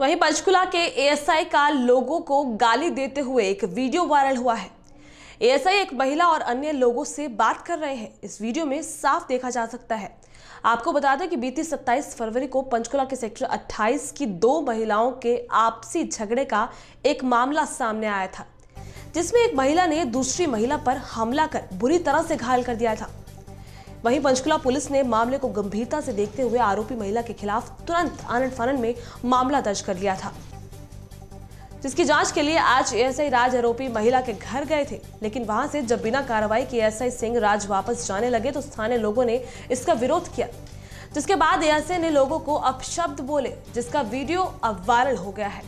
वहीं पंचकुला के एएसआई का लोगों को गाली देते हुए एक वीडियो वायरल हुआ है। एएसआई एक महिला और अन्य लोगों से बात कर रहे हैं। इस वीडियो में साफ़ देखा जा सकता है। आपको बता दें कि बीती 27 फरवरी को पंचकुला के सेक्टर 28 की दो महिलाओं के आपसी झगड़े का एक मामला सामने आया था, जिसमें एक महिला ने दूसरी महिला पर हमला कर बुरी तरह से घायल कर दिया था। वहीं पंचकुला पुलिस ने मामले को गंभीरता से देखते हुए आरोपी महिला के खिलाफ तुरंत आनंद फानन में मामला दर्ज कर लिया था। जिसकी जाँच के लिए आज एएसआई राज आरोपी महिला के घर गए थे, लेकिन वहाँ से जब बिना कार्रवाई के एएसआई सिंह राज वापस जाने लगे तो स्थानीय लोगों ने इसका विरोध किया। जिसके बाद एएसआई ने लोगों को अपशब्द बोले, जिसका वीडियो अब वायरल हो गया है।